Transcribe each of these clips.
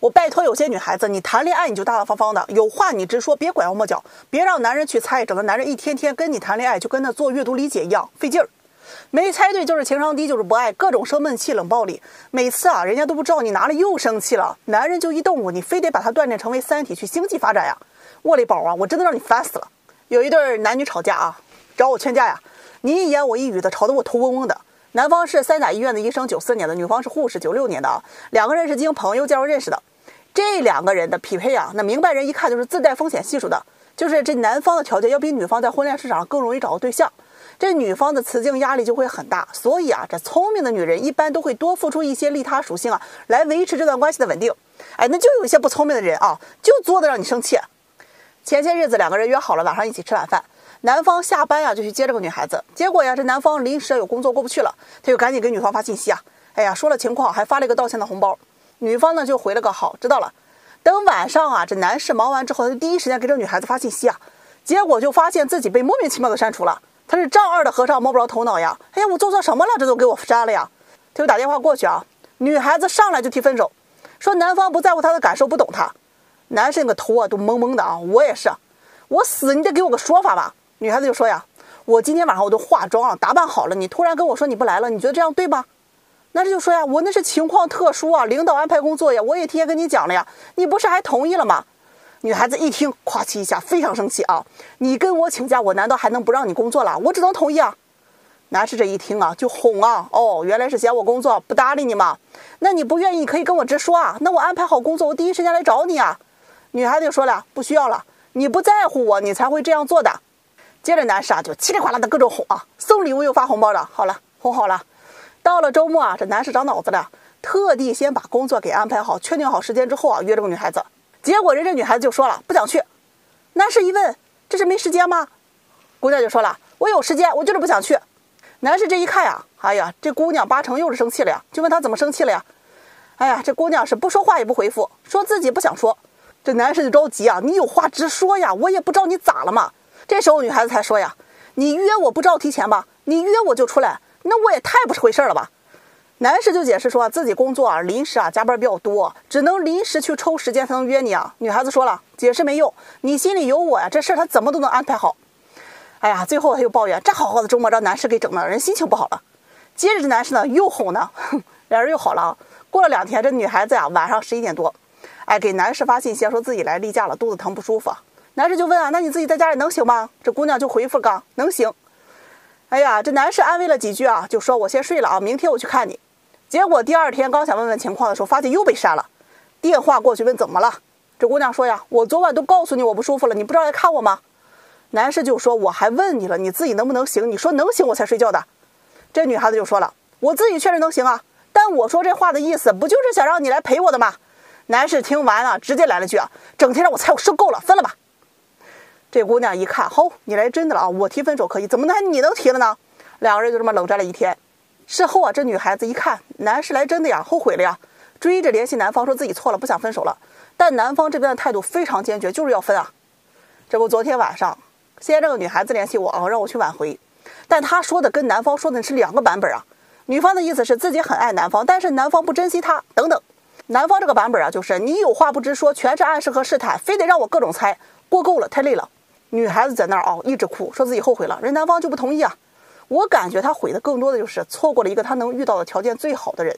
我拜托有些女孩子，你谈恋爱你就大大方方的，有话你直说，别拐弯抹角，别让男人去猜，整个男人一天天跟你谈恋爱，就跟那做阅读理解一样费劲儿。没猜对就是情商低，就是不爱，各种生闷气、冷暴力。每次啊，人家都不知道你哪里又生气了。男人就一动物，你非得把他锻炼成为三体去星际发展呀？窝里宝啊，我真的让你烦死了。有一对男女吵架啊，找我劝架呀，你一言我一语的，吵得我头嗡嗡的。男方是三甲医院的医生，九四年的；女方是护士，九六年的啊。两个人是经朋友介绍认识的。这两个人的匹配啊，那明白人一看就是自带风险系数的，就是这男方的条件要比女方在婚恋市场更容易找到对象，这女方的雌竞压力就会很大，所以啊，这聪明的女人一般都会多付出一些利他属性啊，来维持这段关系的稳定。哎，那就有一些不聪明的人啊，就作的让你生气。前些日子两个人约好了晚上一起吃晚饭，男方下班呀就去接这个女孩子，结果呀这男方临时有工作过不去了，他就赶紧给女方发信息啊，哎呀说了情况，还发了一个道歉的红包。女方呢就回了个好，知道了。等晚上啊，这男士忙完之后，他就第一时间给这女孩子发信息啊，结果就发现自己被莫名其妙的删除了。他是丈二的和尚摸不着头脑呀！哎呀，我做错什么了？这都给我删了呀！他就打电话过去啊，女孩子上来就提分手，说男方不在乎她的感受，不懂她。男士那个头啊都懵懵的啊，我也是，我死你得给我个说法吧。女孩子就说呀，我今天晚上我都化妆了，打扮好了，你突然跟我说你不来了，你觉得这样对吗？男士就说呀，我那是情况特殊啊，领导安排工作呀，我也提前跟你讲了呀，你不是还同意了吗？女孩子一听，咵叽一下，非常生气啊！你跟我请假，我难道还能不让你工作了？我只能同意啊！男士这一听啊，就哄啊，哦，原来是嫌我工作不搭理你嘛？那你不愿意可以跟我直说啊，那我安排好工作，我第一时间来找你啊！女孩子就说了，不需要了，你不在乎我，你才会这样做的。接着男士啊，就叽里呱啦的各种哄啊，送礼物又发红包的，好了，哄好了。到了周末啊，这男士长脑子了，特地先把工作给安排好，确定好时间之后啊，约这个女孩子。结果人这女孩子就说了不想去。男士一问，这是没时间吗？姑娘就说了，我有时间，我就是不想去。男士这一看呀，哎呀，这姑娘八成又是生气了呀，就问他怎么生气了呀？哎呀，这姑娘是不说话也不回复，说自己不想说。这男士就着急啊，你有话直说呀，我也不知道你咋了嘛。这时候女孩子才说呀，你约我不知道提前吧？你约我就出来。那我也太不是回事了吧！男士就解释说自己工作啊，临时啊加班比较多，只能临时去抽时间才能约你啊。女孩子说了，解释没用，你心里有我呀，这事儿他怎么都能安排好。哎呀，最后他又抱怨，这好好的周末让男士给整的，人心情不好了。接着这男士呢又哄呢，俩人又好了。过了两天，这女孩子呀晚上十一点多，哎给男士发信息说自己来例假了，肚子疼不舒服。男士就问啊，那你自己在家里能行吗？这姑娘就回复个能行。哎呀，这男士安慰了几句啊，就说我先睡了啊，明天我去看你。结果第二天刚想问问情况的时候，发现又被删了。电话过去问怎么了，这姑娘说呀，我昨晚都告诉你我不舒服了，你不知道来看我吗？男士就说我还问你了，你自己能不能行？你说能行我才睡觉的。这女孩子就说了，我自己确实能行啊，但我说这话的意思不就是想让你来陪我的吗？男士听完啊，直接来了句啊，整天让我猜，我受够了，分了吧。这姑娘一看，好，你来真的了啊！我提分手可以，怎么还你能提了呢？两个人就这么冷战了一天。事后啊，这女孩子一看男士来真的呀，后悔了呀，追着联系男方，说自己错了，不想分手了。但男方这边的态度非常坚决，就是要分啊。这不，昨天晚上，先这个女孩子联系我啊，让我去挽回，但她说的跟男方说的是两个版本啊。女方的意思是自己很爱男方，但是男方不珍惜她，等等。男方这个版本啊，就是你有话不直说，全是暗示和试探，非得让我各种猜，过够了，太累了。女孩子在那儿啊，一直哭，说自己后悔了，人男方就不同意啊。我感觉她悔的更多的就是错过了一个她能遇到的条件最好的人。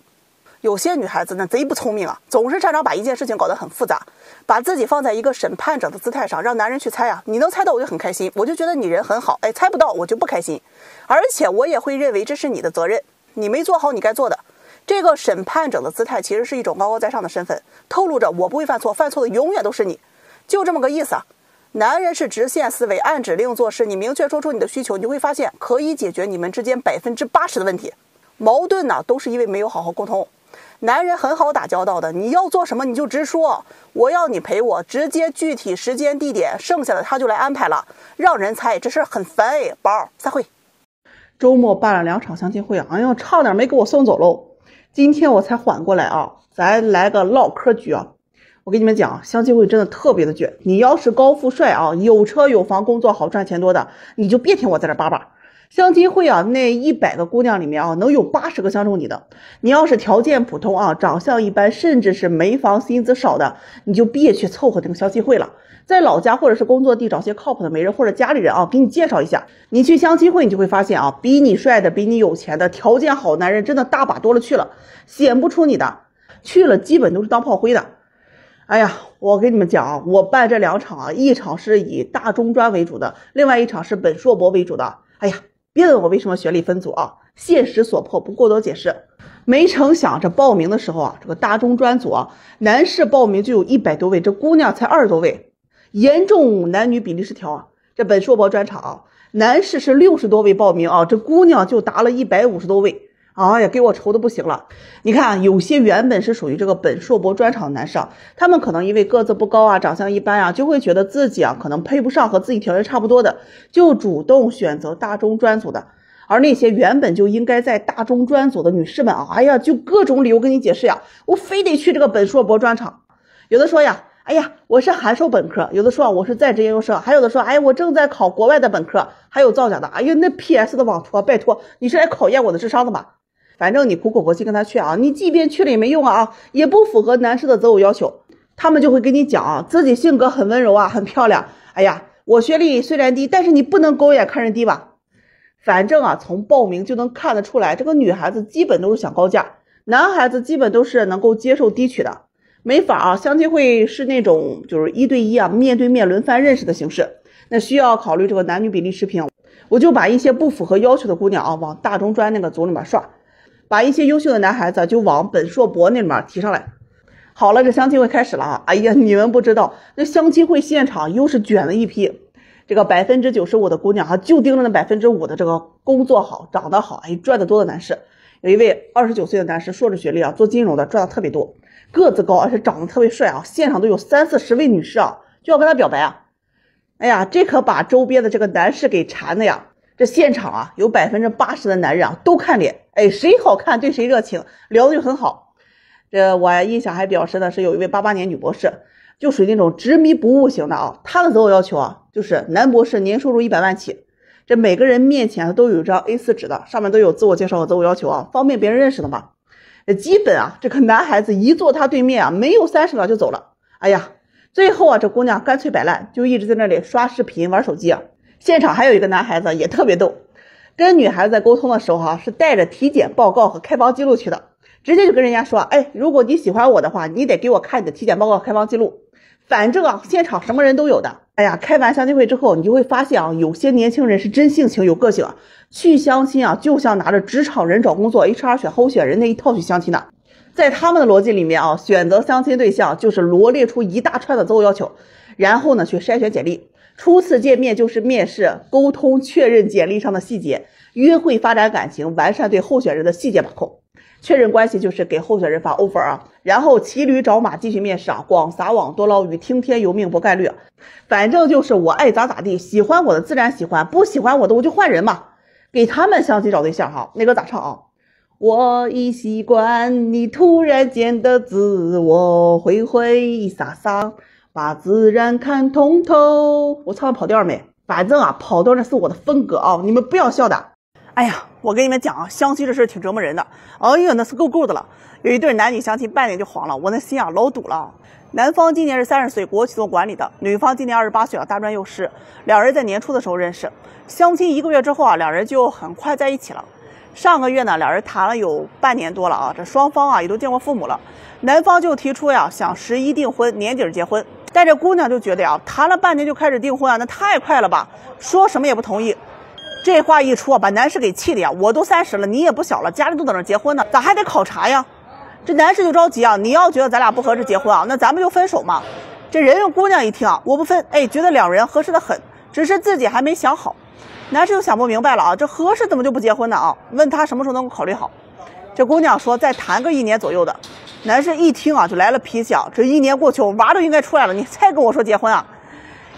有些女孩子呢，贼不聪明啊，总是擅长把一件事情搞得很复杂，把自己放在一个审判者的姿态上，让男人去猜啊。你能猜到我就很开心，我就觉得你人很好。哎，猜不到我就不开心，而且我也会认为这是你的责任，你没做好你该做的。这个审判者的姿态其实是一种高高在上的身份，透露着我不会犯错，犯错的永远都是你，就这么个意思啊。男人是直线思维，按指令做事。你明确说出你的需求，你会发现可以解决你们之间百分之八十的问题。矛盾呢，都是因为没有好好沟通。男人很好打交道的，你要做什么你就直说，我要你陪我，直接具体时间地点，剩下的他就来安排了。让人猜这事很烦哎，宝散会。周末办了两场相亲会啊，哎呀，差点没给我送走喽。今天我才缓过来啊，咱来个唠嗑局啊。我跟你们讲，相亲会真的特别的绝。你要是高富帅啊，有车有房，工作好，赚钱多的，你就别听我在这叭叭。相亲会啊，那一百个姑娘里面啊，能有八十个相中你的。你要是条件普通啊，长相一般，甚至是没房薪资少的，你就别去凑合这个相亲会了。在老家或者是工作地找些靠谱的媒人或者家里人啊，给你介绍一下。你去相亲会，你就会发现啊，比你帅的、比你有钱的、条件好男人真的大把多了去了，显不出你的。去了基本都是当炮灰的。哎呀，我跟你们讲啊，我办这两场啊，一场是以大中专为主的，另外一场是本硕博为主的。哎呀。别问我为什么学历分组啊，现实所迫，不过多解释。没成想这报名的时候啊，这个大中专组啊，男士报名就有一百多位，这姑娘才二十多位，严重男女比例失调啊。这本硕博专场啊，男士是六十多位报名啊，这姑娘就达了一百五十多位。哎呀，给我愁的不行了！你看，有些原本是属于这个本硕博专场的男士，他们可能因为个子不高啊，长相一般啊，就会觉得自己啊可能配不上和自己条件差不多的，就主动选择大中专组的。而那些原本就应该在大中专组的女士们啊，哎呀，就各种理由跟你解释呀，我非得去这个本硕博专场。有的说呀，哎呀，我是函授本科；有的说我是在职研究生；还有的说，哎，我正在考国外的本科。还有造假的，哎呀，那 PS 的网图啊，拜托，你是来考验我的智商的吗？反正你苦口婆心跟他劝啊，你即便去了也没用啊，也不符合男士的择偶要求。他们就会跟你讲啊，自己性格很温柔啊，很漂亮。哎呀，我学历虽然低，但是你不能狗眼看人低吧？反正啊，从报名就能看得出来，这个女孩子基本都是想高价，男孩子基本都是能够接受低取的。没法啊，相亲会是那种就是一对一啊，面对面轮番认识的形式，那需要考虑这个男女比例持平。我就把一些不符合要求的姑娘啊，往大中专那个组里面刷。把一些优秀的男孩子就往本硕博那里面提上来。好了，这相亲会开始了啊！哎呀，你们不知道，那相亲会现场又是卷了一批，这个百分之九十五的姑娘哈，就盯着那百分之五的这个工作好、长得好、哎赚得多的男士。有一位二十九岁的男士，硕士学历啊，做金融的，赚的特别多，个子高，而且长得特别帅啊。现场都有三四十位女士啊，就要跟他表白啊。哎呀，这可把周边的这个男士给馋的呀。这现场啊，有百分之八十的男人啊都看脸，哎，谁好看对谁热情，聊的就很好。这我印象还比较深的是，有一位八八年女博士，就属于那种执迷不悟型的啊。她的择偶要求啊，就是男博士年收入一百万起，这每个人面前都有一张 A4 纸的，上面都有自我介绍和择偶要求啊，方便别人认识的嘛。基本啊，这个男孩子一坐他对面啊，没有三十秒就走了。哎呀，最后啊，这姑娘干脆摆烂，就一直在那里刷视频玩手机啊。现场还有一个男孩子也特别逗，跟女孩子在沟通的时候哈，是带着体检报告和开房记录去的，直接就跟人家说，哎，如果你喜欢我的话，你得给我看你的体检报告、开房记录。反正啊，现场什么人都有的。哎呀，开完相亲会之后，你就会发现啊，有些年轻人是真性情、有个性啊，去相亲啊，就像拿着职场人找工作、HR 选候选人那一套去相亲的。在他们的逻辑里面啊，选择相亲对象就是罗列出一大串的择偶要求，然后呢去筛选简历。初次见面就是面试、沟通、确认简历上的细节；约会发展感情，完善对候选人的细节把控；确认关系就是给候选人发 offer 啊，然后骑驴找马继续面试啊，广撒网多捞鱼，听天由命搏概率，反正就是我爱咋咋地，喜欢我的自然喜欢，不喜欢我的我就换人嘛，给他们相亲找对象哈。那歌咋唱啊？我已习惯你突然间的自我挥挥洒洒。把自然看通透，我唱的跑调没？反正啊，跑调那是我的风格啊，你们不要笑的。哎呀，我跟你们讲啊，相亲这事挺折磨人的。哎呀，那是够够的了。有一对男女相亲，半年就黄了，我那心啊老堵了。男方今年是三十岁，国企做管理的；女方今年二十八岁啊，大专幼师。两人在年初的时候认识，相亲一个月之后啊，两人就很快在一起了。上个月呢，两人谈了有半年多了啊，这双方啊也都见过父母了。男方就提出呀，想十一订婚，年底结婚。但这姑娘就觉得呀，谈了半年就开始订婚啊，那太快了吧？说什么也不同意。这话一出啊，把男士给气的呀。我都三十了，你也不小了，家里都等着结婚呢，咋还得考察呀？这男士就着急啊，你要觉得咱俩不合适结婚啊，那咱们就分手嘛。这人家姑娘一听啊，我不分，哎，觉得两人合适的很，只是自己还没想好。男士就想不明白了啊，这合适怎么就不结婚呢啊？问他什么时候能够考虑好？这姑娘说再谈个一年左右的。男士一听啊，就来了脾气啊！这一年过去，我娃都应该出来了，你才跟我说结婚啊？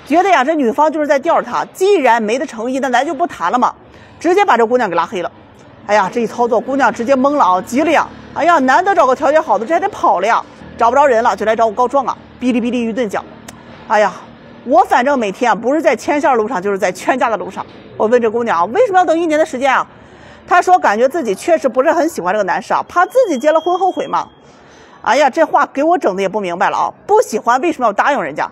觉得呀，这女方就是在吊着他。既然没的诚意，那咱就不谈了嘛，直接把这姑娘给拉黑了。哎呀，这一操作，姑娘直接懵了啊，急了呀！哎呀，难得找个条件好的，这还得跑了呀？找不着人了，就来找我告状啊！哔哩哔哩一顿讲。哎呀，我反正每天啊，不是在牵线路上，就是在劝架的路上。我问这姑娘啊为什么要等一年的时间啊？她说感觉自己确实不是很喜欢这个男士啊，怕自己结了婚后悔嘛。哎呀，这话给我整的也不明白了啊！不喜欢为什么要答应人家？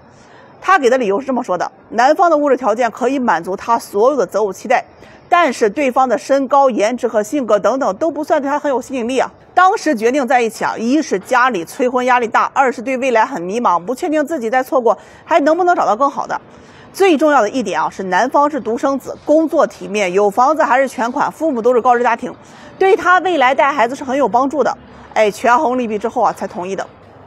她给的理由是这么说的：男方的物质条件可以满足她所有的择偶期待，但是对方的身高、颜值和性格等等都不算对她很有吸引力啊。当时决定在一起啊，一是家里催婚压力大，二是对未来很迷茫，不确定自己再错过还能不能找到更好的。最重要的一点啊，是男方是独生子，工作体面，有房子还是全款，父母都是高知家庭，对他未来带孩子是很有帮助的。哎，权衡利弊之后啊，才同意的。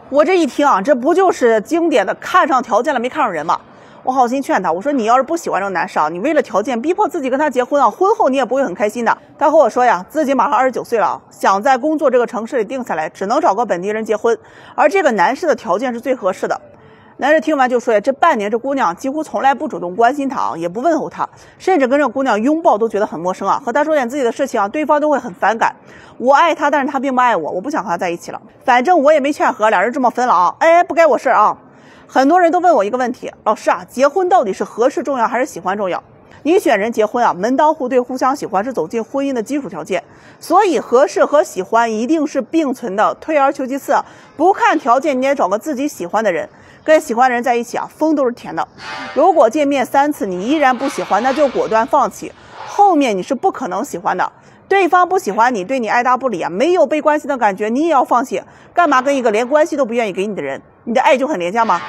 我这一听啊，这不就是经典的看上条件了没看上人吗？我好心劝他，我说你要是不喜欢这个男生，你为了条件逼迫自己跟他结婚啊，婚后你也不会很开心的。他和我说呀，自己马上二十九岁了，想在工作这个城市里定下来，只能找个本地人结婚，而这个男士的条件是最合适的。男士听完就说呀，这半年这姑娘几乎从来不主动关心他啊，也不问候他，甚至跟这姑娘拥抱都觉得很陌生啊。和他说点自己的事情啊，对方都会很反感。我爱他，但是他并不爱我，我不想和他在一起了。反正我也没劝和，俩人这么分了啊。哎，不该我事儿啊。很多人都问我一个问题，老师啊，结婚到底是合适重要还是喜欢重要？你选人结婚啊，门当户对、互相喜欢是走进婚姻的基础条件，所以合适和喜欢一定是并存的。退而求其次，不看条件，你也找个自己喜欢的人，跟喜欢的人在一起啊，风都是甜的。如果见面三次你依然不喜欢，那就果断放弃，后面你是不可能喜欢的。对方不喜欢你，对你爱答不理啊，没有被关心的感觉，你也要放弃。干嘛跟一个连关系都不愿意给你的人？你的爱就很廉价吗？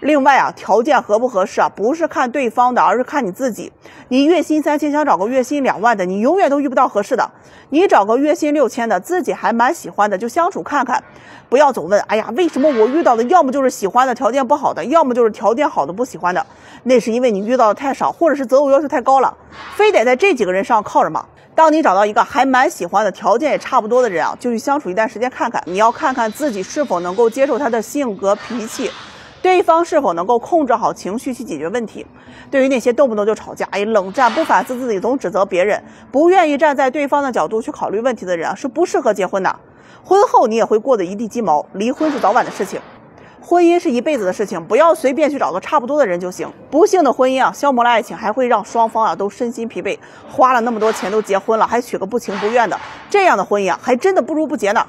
另外啊，条件合不合适啊，不是看对方的，而是看你自己。你月薪三千想找个月薪两万的，你永远都遇不到合适的。你找个月薪六千的，自己还蛮喜欢的，就相处看看，不要总问。哎呀，为什么我遇到的要么就是喜欢的条件不好的，要么就是条件好的不喜欢的？那是因为你遇到的太少，或者是择偶要求太高了，非得在这几个人上靠着吗？当你找到一个还蛮喜欢的条件也差不多的人啊，就去相处一段时间看看。你要看看自己是否能够接受他的性格脾气。对方是否能够控制好情绪去解决问题？对于那些动不动就吵架、哎冷战、不反思自己、总指责别人、不愿意站在对方的角度去考虑问题的人啊，是不适合结婚的。婚后你也会过得一地鸡毛，离婚是早晚的事情。婚姻是一辈子的事情，不要随便去找个差不多的人就行。不幸的婚姻啊，消磨了爱情，还会让双方啊都身心疲惫。花了那么多钱都结婚了，还娶个不情不愿的，这样的婚姻啊，还真的不如不结呢。